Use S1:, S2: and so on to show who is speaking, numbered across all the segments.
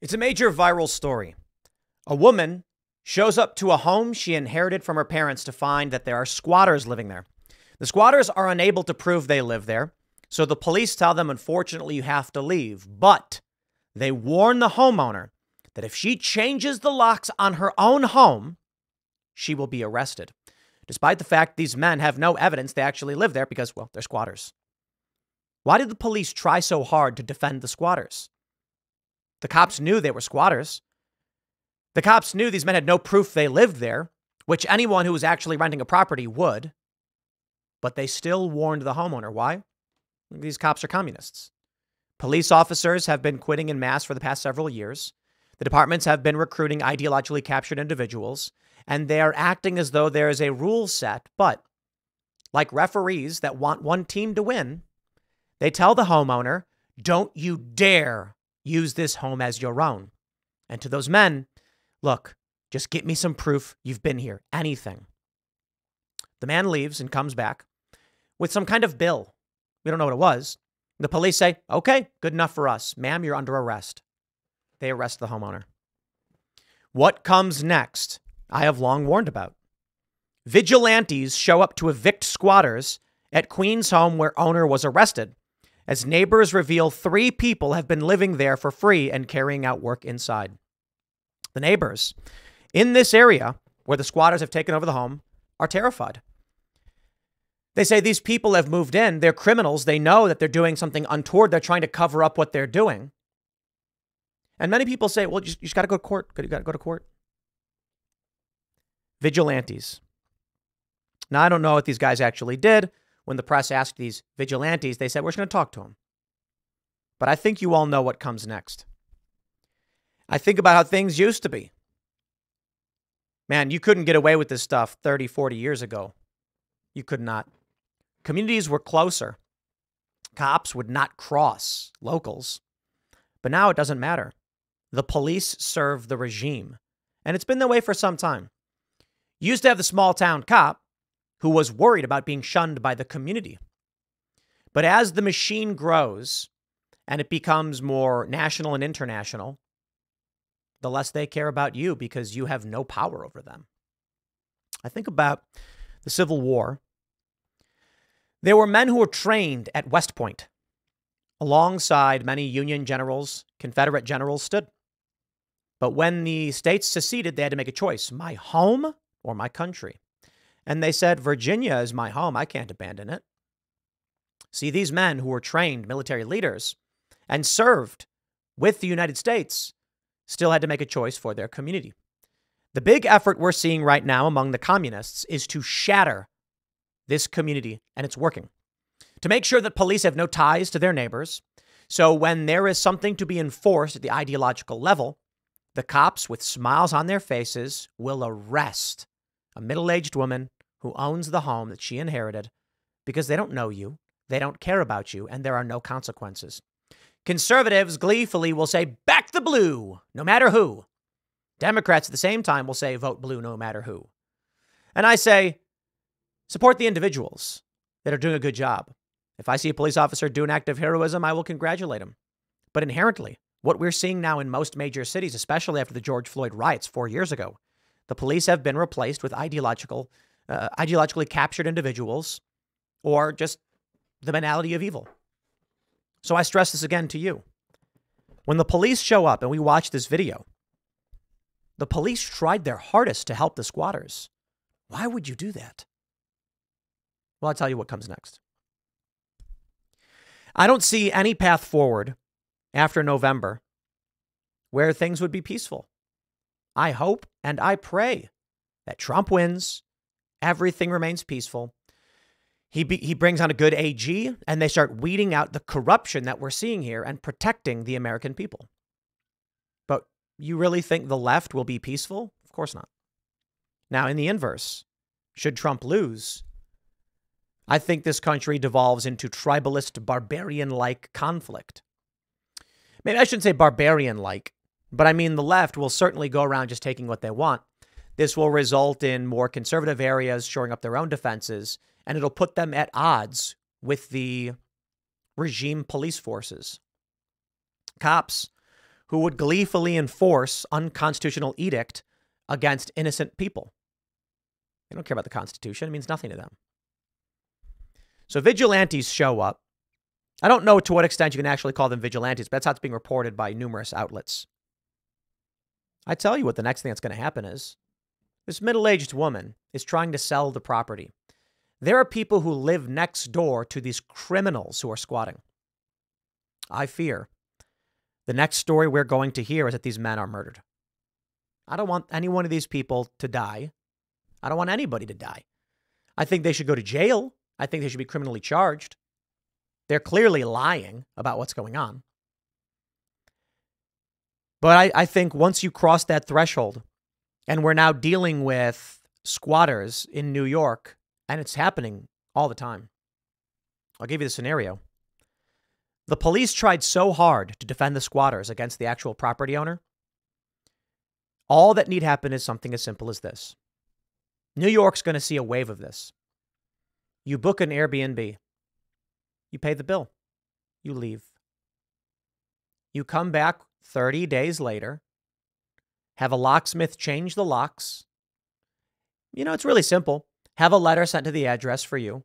S1: It's a major viral story. A woman shows up to a home she inherited from her parents to find that there are squatters living there. The squatters are unable to prove they live there, so the police tell them, unfortunately, you have to leave. But they warn the homeowner that if she changes the locks on her own home, she will be arrested, despite the fact these men have no evidence they actually live there because, well, they're squatters. Why did the police try so hard to defend the squatters? The cops knew they were squatters. The cops knew these men had no proof they lived there, which anyone who was actually renting a property would. But they still warned the homeowner. Why? These cops are communists. Police officers have been quitting in mass for the past several years. The departments have been recruiting ideologically captured individuals, and they are acting as though there is a rule set. But like referees that want one team to win, they tell the homeowner, don't you dare use this home as your own. And to those men, look, just get me some proof you've been here, anything. The man leaves and comes back with some kind of bill. We don't know what it was. The police say, okay, good enough for us. Ma'am, you're under arrest. They arrest the homeowner. What comes next, I have long warned about. Vigilantes show up to evict squatters at Queens home where owner was arrested as neighbors reveal three people have been living there for free and carrying out work inside. The neighbors in this area where the squatters have taken over the home are terrified. They say these people have moved in. They're criminals. They know that they're doing something untoward. They're trying to cover up what they're doing. And many people say, well, you just, just got to go to court. You got to go to court. Vigilantes. Now, I don't know what these guys actually did when the press asked these vigilantes, they said, We're just going to talk to him. But I think you all know what comes next. I think about how things used to be. Man, you couldn't get away with this stuff 30, 40 years ago. You could not. Communities were closer. Cops would not cross locals. But now it doesn't matter. The police serve the regime. And it's been that way for some time. You used to have the small town cop who was worried about being shunned by the community. But as the machine grows and it becomes more national and international, the less they care about you because you have no power over them. I think about the Civil War. There were men who were trained at West Point. Alongside many Union generals, Confederate generals stood. But when the states seceded, they had to make a choice my home or my country. And they said, Virginia is my home. I can't abandon it. See, these men who were trained military leaders and served with the United States still had to make a choice for their community. The big effort we're seeing right now among the communists is to shatter this community, and it's working. To make sure that police have no ties to their neighbors. So when there is something to be enforced at the ideological level, the cops with smiles on their faces will arrest a middle aged woman who owns the home that she inherited because they don't know you, they don't care about you, and there are no consequences. Conservatives gleefully will say, back the blue, no matter who. Democrats at the same time will say, vote blue, no matter who. And I say, support the individuals that are doing a good job. If I see a police officer do an act of heroism, I will congratulate him. But inherently, what we're seeing now in most major cities, especially after the George Floyd riots four years ago, the police have been replaced with ideological uh, ideologically captured individuals or just the banality of evil. So I stress this again to you. When the police show up and we watch this video, the police tried their hardest to help the squatters. Why would you do that? Well, I'll tell you what comes next. I don't see any path forward after November where things would be peaceful. I hope and I pray that Trump wins Everything remains peaceful. He, be, he brings on a good AG, and they start weeding out the corruption that we're seeing here and protecting the American people. But you really think the left will be peaceful? Of course not. Now, in the inverse, should Trump lose, I think this country devolves into tribalist, barbarian like conflict. Maybe I shouldn't say barbarian like, but I mean the left will certainly go around just taking what they want this will result in more conservative areas shoring up their own defenses, and it'll put them at odds with the regime police forces. Cops who would gleefully enforce unconstitutional edict against innocent people. They don't care about the Constitution. It means nothing to them. So vigilantes show up. I don't know to what extent you can actually call them vigilantes, but that's how it's being reported by numerous outlets. I tell you what the next thing that's going to happen is this middle aged woman is trying to sell the property. There are people who live next door to these criminals who are squatting. I fear the next story we're going to hear is that these men are murdered. I don't want any one of these people to die. I don't want anybody to die. I think they should go to jail. I think they should be criminally charged. They're clearly lying about what's going on. But I, I think once you cross that threshold, and we're now dealing with squatters in New York, and it's happening all the time. I'll give you the scenario. The police tried so hard to defend the squatters against the actual property owner. All that need happen is something as simple as this New York's going to see a wave of this. You book an Airbnb, you pay the bill, you leave. You come back 30 days later, have a locksmith change the locks. You know, it's really simple. Have a letter sent to the address for you.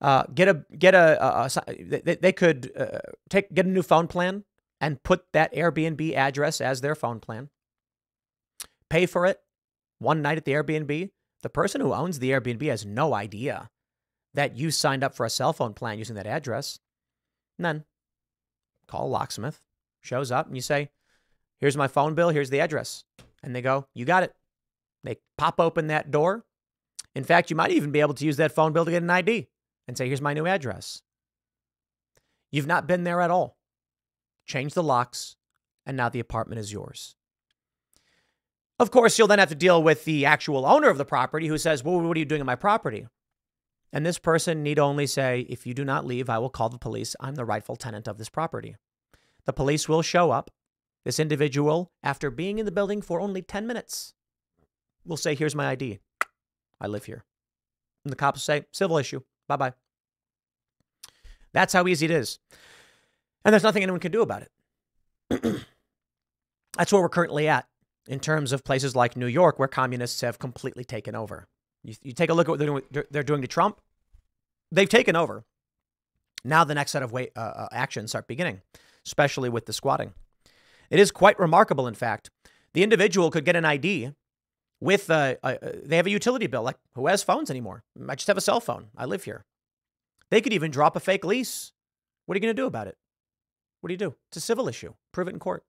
S1: Uh, get a get a, a, a they, they, could uh, take get a new phone plan and put that Airbnb address as their phone plan. Pay for it one night at the Airbnb. The person who owns the Airbnb has no idea that you signed up for a cell phone plan using that address. Then call a locksmith, shows up, and you say, Here's my phone bill, here's the address. And they go, You got it. They pop open that door. In fact, you might even be able to use that phone bill to get an ID and say, Here's my new address. You've not been there at all. Change the locks, and now the apartment is yours. Of course, you'll then have to deal with the actual owner of the property who says, Well, what are you doing in my property? And this person need only say, If you do not leave, I will call the police. I'm the rightful tenant of this property. The police will show up. This individual, after being in the building for only 10 minutes, will say, Here's my ID. I live here. And the cops say, Civil issue. Bye bye. That's how easy it is. And there's nothing anyone can do about it. That's where we're currently at in terms of places like New York, where communists have completely taken over. You, you take a look at what they're doing, they're doing to Trump. They've taken over. Now the next set of uh, uh, actions start beginning, especially with the squatting. It is quite remarkable, in fact. The individual could get an ID with uh, a, they have a utility bill. Like who has phones anymore? I just have a cell phone. I live here. They could even drop a fake lease. What are you going to do about it? What do you do? It's a civil issue. Prove it in court.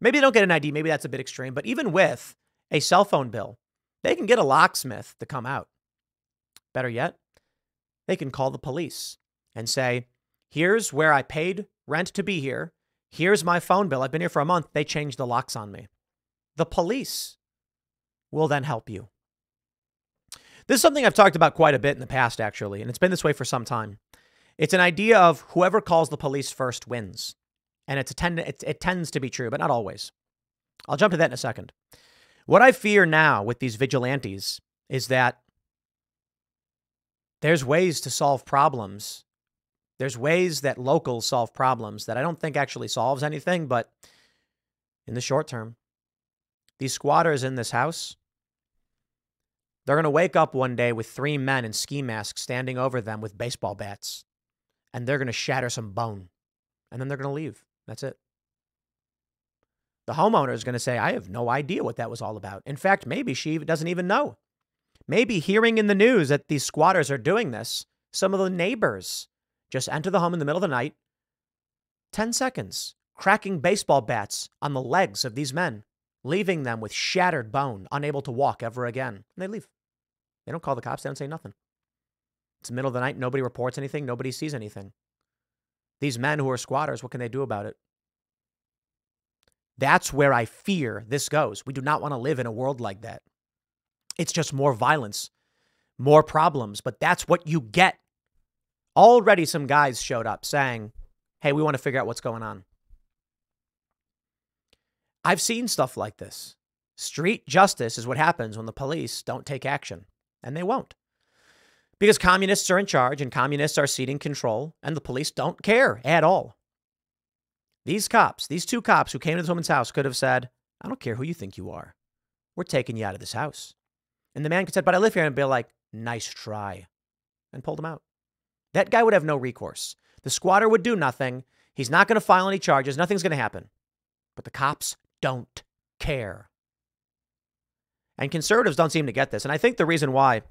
S1: Maybe they don't get an ID. Maybe that's a bit extreme. But even with a cell phone bill, they can get a locksmith to come out. Better yet, they can call the police and say, Here's where I paid rent to be here. Here's my phone bill. I've been here for a month. They changed the locks on me. The police will then help you. This is something I've talked about quite a bit in the past, actually, and it's been this way for some time. It's an idea of whoever calls the police first wins. And it's a tend- it, it tends to be true, but not always. I'll jump to that in a second. What I fear now with these vigilantes is that there's ways to solve problems. There's ways that locals solve problems that I don't think actually solves anything, but in the short term, these squatters in this house, they're going to wake up one day with three men in ski masks standing over them with baseball bats, and they're going to shatter some bone, and then they're going to leave. That's it. The homeowner is going to say, I have no idea what that was all about. In fact, maybe she doesn't even know. Maybe hearing in the news that these squatters are doing this, some of the neighbors just enter the home in the middle of the night, 10 seconds, cracking baseball bats on the legs of these men, leaving them with shattered bone, unable to walk ever again. And they leave. They don't call the cops, they don't say nothing. It's the middle of the night, nobody reports anything, nobody sees anything. These men who are squatters, what can they do about it? That's where I fear this goes. We do not want to live in a world like that. It's just more violence, more problems, but that's what you get. Already, some guys showed up saying, Hey, we want to figure out what's going on. I've seen stuff like this. Street justice is what happens when the police don't take action, and they won't. Because communists are in charge and communists are ceding control, and the police don't care at all. These cops, these two cops who came to this woman's house could have said, I don't care who you think you are. We're taking you out of this house. And the man could say, But I live here and be like, Nice try. And pulled him out. That guy would have no recourse. The squatter would do nothing. He's not going to file any charges. Nothing's going to happen. But the cops don't care. And conservatives don't seem to get this. And I think the reason why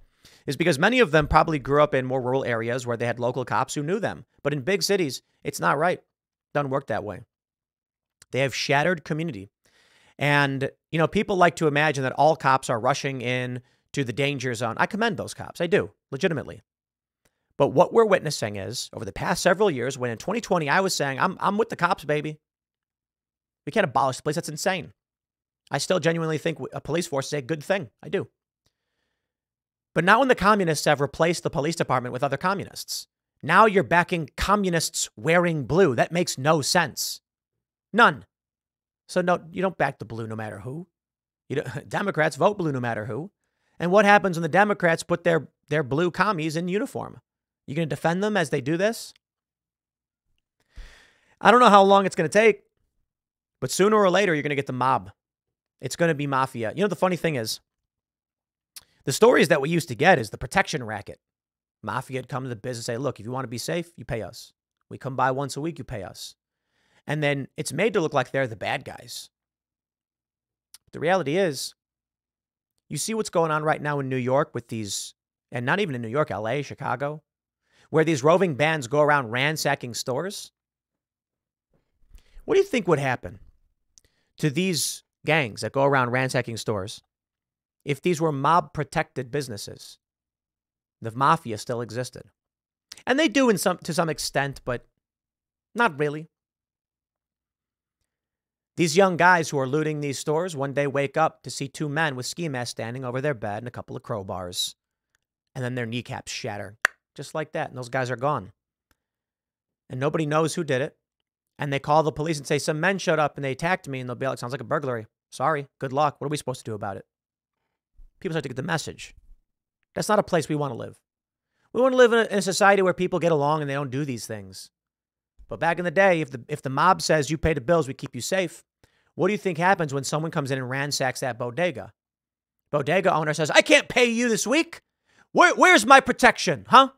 S1: is because many of them probably grew up in more rural areas where they had local cops who knew them. But in big cities, it's not right. Doesn't work that way. They have shattered community. And, you know, people like to imagine that all cops are rushing in to the danger zone. I commend those cops. I do, legitimately. But what we're witnessing is over the past several years, when in 2020 I was saying, I'm, I'm with the cops, baby. We can't abolish the police. That's insane. I still genuinely think a police force is a good thing. I do. But not when the communists have replaced the police department with other communists. Now you're backing communists wearing blue. That makes no sense. None. So no, you don't back the blue no matter who. You don't, Democrats vote blue no matter who. And what happens when the Democrats put their, their blue commies in uniform? You going to defend them as they do this? I don't know how long it's going to take, but sooner or later, you're going to get the mob. It's going to be mafia. You know, the funny thing is, the stories that we used to get is the protection racket. Mafia would come to the business and say, look, if you want to be safe, you pay us. We come by once a week, you pay us. And then it's made to look like they're the bad guys. But the reality is, you see what's going on right now in New York with these, and not even in New York, LA, Chicago, where these roving bands go around ransacking stores? What do you think would happen to these gangs that go around ransacking stores if these were mob protected businesses? The mafia still existed. And they do in some to some extent, but not really. These young guys who are looting these stores one day wake up to see two men with ski masks standing over their bed and a couple of crowbars. And then their kneecaps shatter just like that. And those guys are gone. And nobody knows who did it. And they call the police and say, Some men showed up and they attacked me. And they'll be like, Sounds like a burglary. Sorry. Good luck. What are we supposed to do about it? People start to get the message. That's not a place we want to live. We want to live in a, in a society where people get along and they don't do these things. But back in the day, if the if the mob says you pay the bills, we keep you safe. What do you think happens when someone comes in and ransacks that bodega? Bodega owner says, "I can't pay you this week. Where, where's my protection, huh?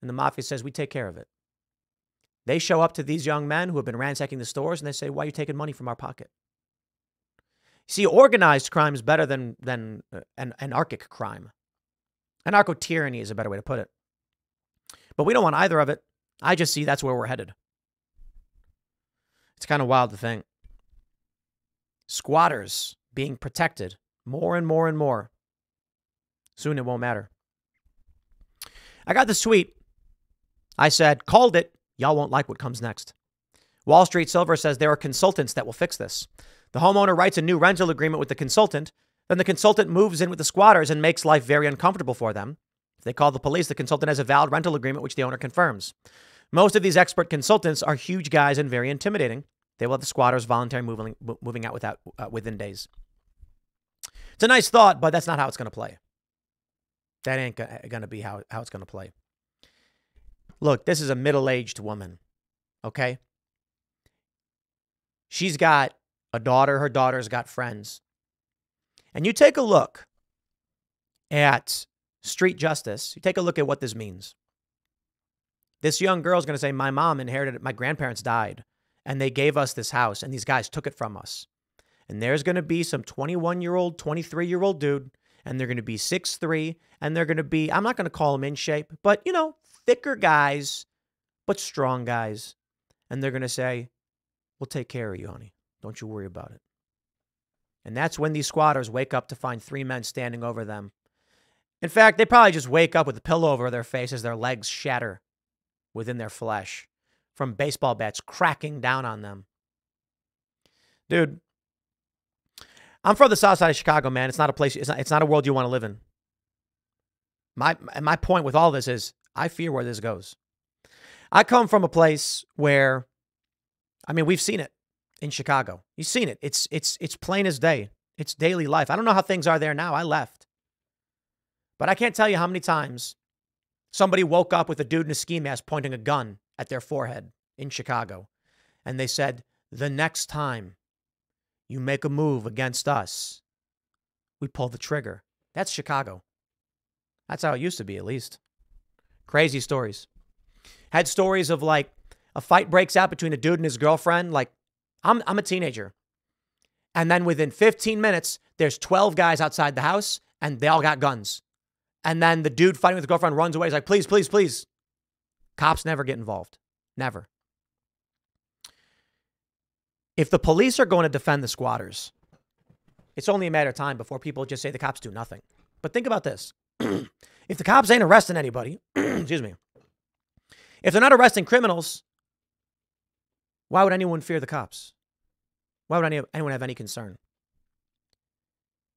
S1: And the mafia says, We take care of it. They show up to these young men who have been ransacking the stores and they say, Why are you taking money from our pocket? See, organized crime is better than, than uh, an anarchic crime. Anarcho tyranny is a better way to put it. But we don't want either of it. I just see that's where we're headed. It's kind of wild to think. Squatters being protected more and more and more. Soon it won't matter. I got the suite I said, called it. Y'all won't like what comes next. Wall Street Silver says there are consultants that will fix this. The homeowner writes a new rental agreement with the consultant. Then the consultant moves in with the squatters and makes life very uncomfortable for them. If they call the police, the consultant has a valid rental agreement, which the owner confirms. Most of these expert consultants are huge guys and very intimidating. They will have the squatters voluntarily moving, moving out without, uh, within days. It's a nice thought, but that's not how it's going to play. That ain't going to be how, how it's going to play. Look, this is a middle aged woman, okay? She's got a daughter, her daughter's got friends. And you take a look at street justice, you take a look at what this means. This young girl is going to say, My mom inherited it, my grandparents died, and they gave us this house, and these guys took it from us. And there's going to be some 21 year old, 23 year old dude, and they're going to be six three, and they're going to be, I'm not going to call them in shape, but you know, thicker guys, but strong guys. And they're going to say, We'll take care of you, honey. Don't you worry about it. And that's when these squatters wake up to find three men standing over them. In fact, they probably just wake up with a pillow over their face as their legs shatter within their flesh from baseball bats cracking down on them. Dude, I'm from the south side of Chicago, man. It's not a place, it's not, it's not a world you want to live in. My, my point with all this is I fear where this goes. I come from a place where, I mean, we've seen it in Chicago. You've seen it. It's it's it's plain as day. It's daily life. I don't know how things are there now. I left, but I can't tell you how many times somebody woke up with a dude in a ski mask pointing a gun at their forehead in Chicago, and they said, the next time you make a move against us, we pull the trigger. That's Chicago. That's how it used to be, at least. Crazy stories. Had stories of like a fight breaks out between a dude and his girlfriend. Like, I'm, I'm a teenager. And then within 15 minutes, there's 12 guys outside the house and they all got guns. And then the dude fighting with the girlfriend runs away. He's like, please, please, please. Cops never get involved. Never. If the police are going to defend the squatters, it's only a matter of time before people just say the cops do nothing. But think about this. if the cops ain't arresting anybody, excuse me, if they're not arresting criminals, why would anyone fear the cops? Why would any, anyone have any concern?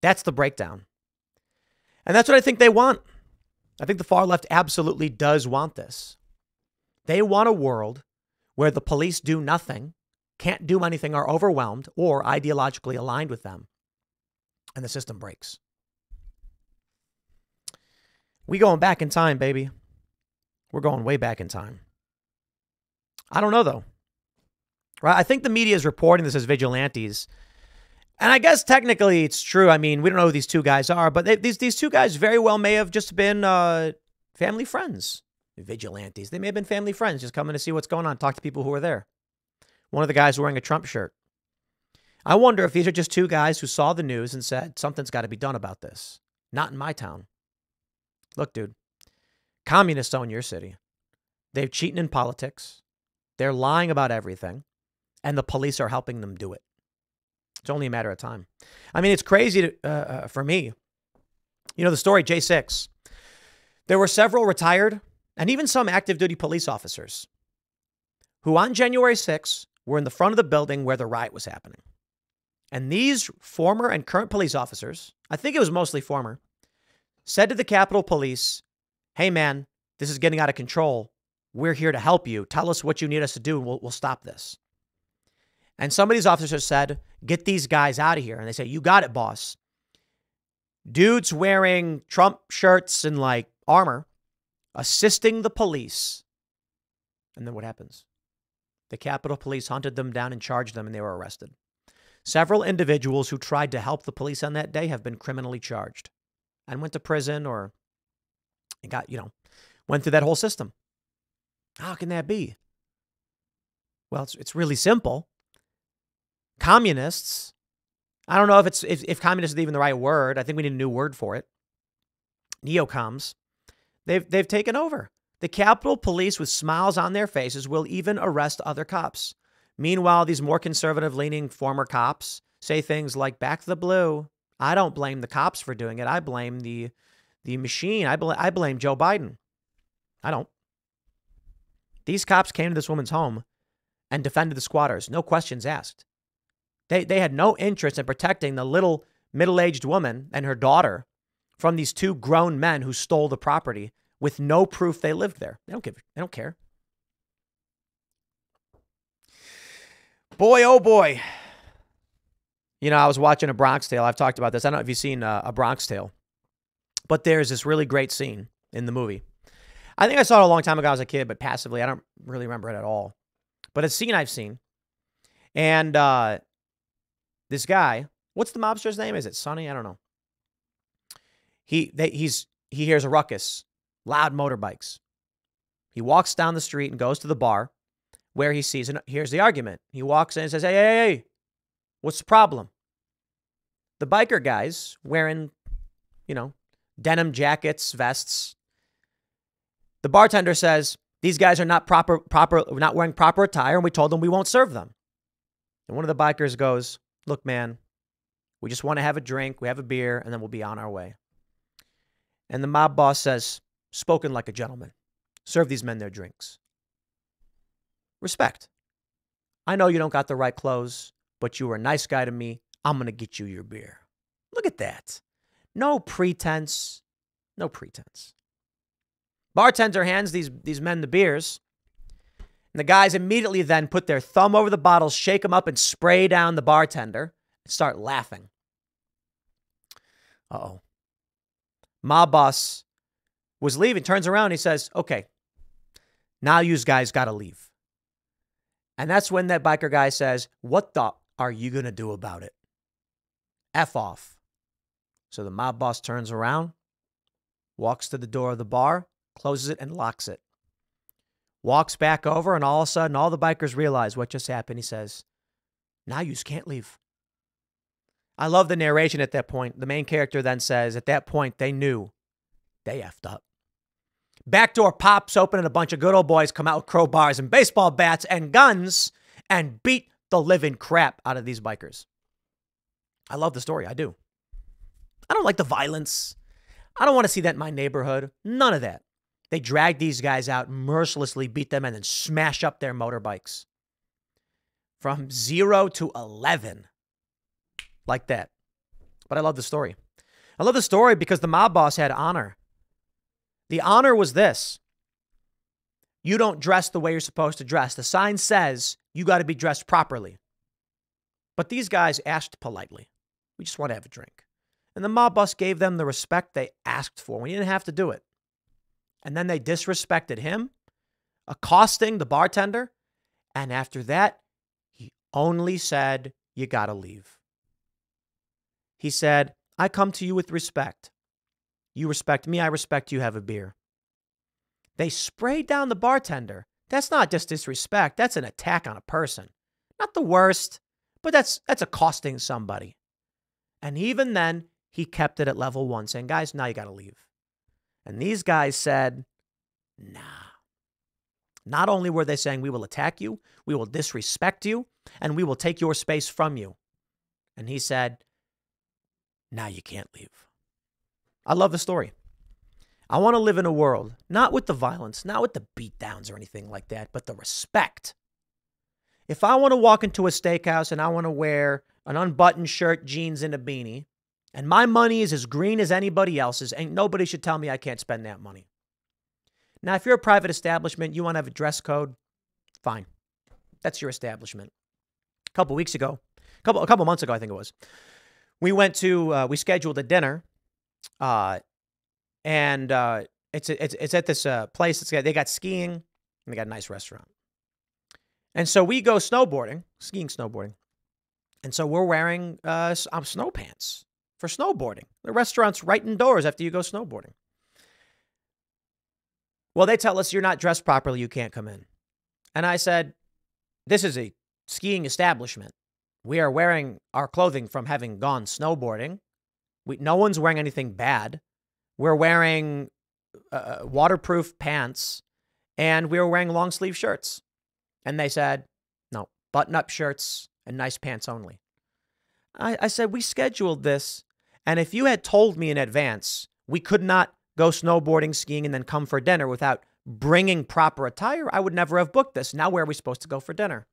S1: That's the breakdown. And that's what I think they want. I think the far left absolutely does want this. They want a world where the police do nothing, can't do anything, are overwhelmed, or ideologically aligned with them, and the system breaks. We going back in time, baby. We're going way back in time. I don't know though. Right? I think the media is reporting this as vigilantes and I guess technically it's true. I mean, we don't know who these two guys are, but they, these these two guys very well may have just been uh, family friends, vigilantes. They may have been family friends, just coming to see what's going on, talk to people who are there. One of the guys wearing a Trump shirt. I wonder if these are just two guys who saw the news and said something's got to be done about this. Not in my town. Look, dude, communists own your city. They're cheating in politics. They're lying about everything, and the police are helping them do it. It's only a matter of time. I mean, it's crazy to, uh, uh, for me. You know, the story J6. There were several retired and even some active duty police officers who on January 6 were in the front of the building where the riot was happening. And these former and current police officers, I think it was mostly former, said to the Capitol Police, Hey, man, this is getting out of control. We're here to help you. Tell us what you need us to do, and we'll, we'll stop this. And some of these officers said, get these guys out of here. And they say, you got it, boss. Dudes wearing Trump shirts and like armor, assisting the police. And then what happens? The Capitol Police hunted them down and charged them, and they were arrested. Several individuals who tried to help the police on that day have been criminally charged and went to prison or got, you know, went through that whole system. How can that be? Well, it's, it's really simple communists, I don't know if it's if, if communist is even the right word. I think we need a new word for it. Neocoms, they've they've taken over. The Capitol Police, with smiles on their faces, will even arrest other cops. Meanwhile, these more conservative leaning former cops say things like back the blue. I don't blame the cops for doing it. I blame the the machine. I, bl- I blame Joe Biden. I don't. These cops came to this woman's home and defended the squatters, no questions asked. They, they had no interest in protecting the little middle aged woman and her daughter from these two grown men who stole the property with no proof they lived there. They don't give, they don't care. Boy, oh boy. You know, I was watching a Bronx Tale. I've talked about this. I don't know if you've seen uh, a Bronx Tale, but there's this really great scene in the movie. I think I saw it a long time ago as a kid, but passively, I don't really remember it at all. But a scene I've seen, and uh, this guy, what's the mobster's name? Is it Sonny? I don't know. He they, he's he hears a ruckus, loud motorbikes. He walks down the street and goes to the bar where he sees and hears the argument. He walks in and says, "Hey, hey, hey, what's the problem?" The biker guys wearing, you know, denim jackets, vests. The bartender says, "These guys are not proper proper not wearing proper attire and we told them we won't serve them." And one of the bikers goes, look, man, we just want to have a drink, we have a beer, and then we'll be on our way. And the mob boss says, spoken like a gentleman, serve these men their drinks. Respect. I know you don't got the right clothes, but you were a nice guy to me. I'm going to get you your beer. Look at that. No pretense. No pretense. Bartender hands these, these men the beers. And the guys immediately then put their thumb over the bottles, shake them up, and spray down the bartender and start laughing. Uh oh. Mob boss was leaving, turns around, he says, Okay, now you guys got to leave. And that's when that biker guy says, What the are you going to do about it? F off. So the mob boss turns around, walks to the door of the bar, closes it, and locks it. Walks back over, and all of a sudden, all the bikers realize what just happened. He says, Now you can't leave. I love the narration at that point. The main character then says, At that point, they knew they effed up. Back door pops open, and a bunch of good old boys come out with crowbars and baseball bats and guns and beat the living crap out of these bikers. I love the story. I do. I don't like the violence. I don't want to see that in my neighborhood. None of that. They drag these guys out, mercilessly beat them, and then smash up their motorbikes. From zero to 11. Like that. But I love the story. I love the story because the mob boss had honor. The honor was this you don't dress the way you're supposed to dress. The sign says you got to be dressed properly. But these guys asked politely. We just want to have a drink. And the mob boss gave them the respect they asked for. We didn't have to do it. And then they disrespected him, accosting the bartender. And after that, he only said, You got to leave. He said, I come to you with respect. You respect me, I respect you, have a beer. They sprayed down the bartender. That's not just disrespect, that's an attack on a person. Not the worst, but that's that's accosting somebody. And even then, he kept it at level one, saying, guys, now you got to leave. And these guys said, nah. Not only were they saying, we will attack you, we will disrespect you, and we will take your space from you. And he said, now you can't leave. I love the story. I want to live in a world, not with the violence, not with the beatdowns or anything like that, but the respect. If I want to walk into a steakhouse and I want to wear an unbuttoned shirt, jeans, and a beanie, and my money is as green as anybody else's, ain't nobody should tell me I can't spend that money. Now, if you're a private establishment, you want to have a dress code, fine. That's your establishment. A couple weeks ago, a couple a couple months ago, I think it was, we went to uh, we scheduled a dinner, uh, and uh, it's it's it's at this uh, place. It's got, they got skiing and they got a nice restaurant. And so we go snowboarding, skiing, snowboarding, and so we're wearing uh, um, snow pants for snowboarding. The restaurant's right indoors after you go snowboarding. Well, they tell us you're not dressed properly, you can't come in. And I said, This is a skiing establishment. We are wearing our clothing from having gone snowboarding. We, no one's wearing anything bad. We're wearing uh, uh waterproof pants and we were wearing long sleeve shirts. And they said, no, button up shirts and nice pants only. I, I said, we scheduled this and if you had told me in advance we could not go snowboarding, skiing, and then come for dinner without bringing proper attire, I would never have booked this. Now, where are we supposed to go for dinner?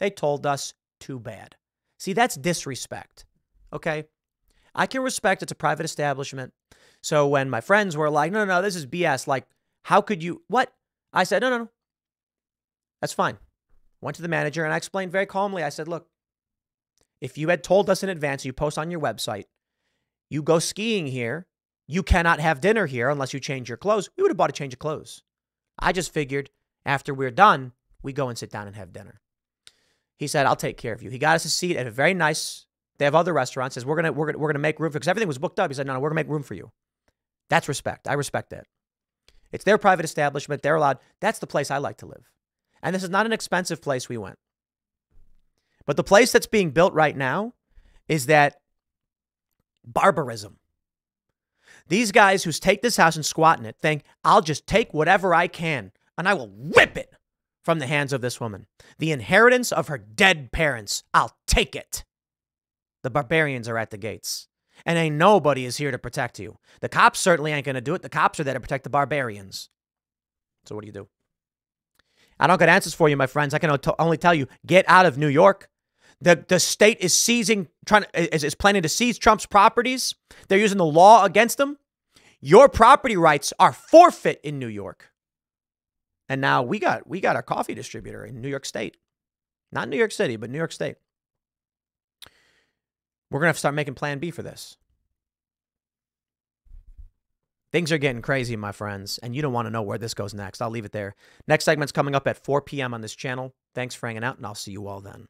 S1: They told us, too bad. See, that's disrespect. Okay? I can respect it's a private establishment. So when my friends were like, no, no, no, this is BS, like, how could you, what? I said, no, no, no. That's fine. Went to the manager and I explained very calmly. I said, look, if you had told us in advance, you post on your website, you go skiing here. You cannot have dinner here unless you change your clothes. We would have bought a change of clothes. I just figured after we're done, we go and sit down and have dinner. He said, "I'll take care of you." He got us a seat at a very nice. They have other restaurants. Says we're gonna we're gonna we're gonna make room because everything was booked up. He said, "No, no, we're gonna make room for you." That's respect. I respect that. It's their private establishment. They're allowed. That's the place I like to live. And this is not an expensive place we went. But the place that's being built right now is that barbarism. These guys who take this house and squat in it think, I'll just take whatever I can and I will whip it from the hands of this woman. The inheritance of her dead parents, I'll take it. The barbarians are at the gates. And ain't nobody is here to protect you. The cops certainly ain't going to do it. The cops are there to protect the barbarians. So what do you do? I don't got answers for you, my friends. I can only tell you get out of New York. The, the state is seizing, trying to, is, is planning to seize Trump's properties. They're using the law against them. Your property rights are forfeit in New York. And now we got we got our coffee distributor in New York State. Not New York City, but New York State. We're going to have to start making plan B for this. Things are getting crazy, my friends, and you don't want to know where this goes next. I'll leave it there. Next segment's coming up at 4 p.m. on this channel. Thanks for hanging out, and I'll see you all then.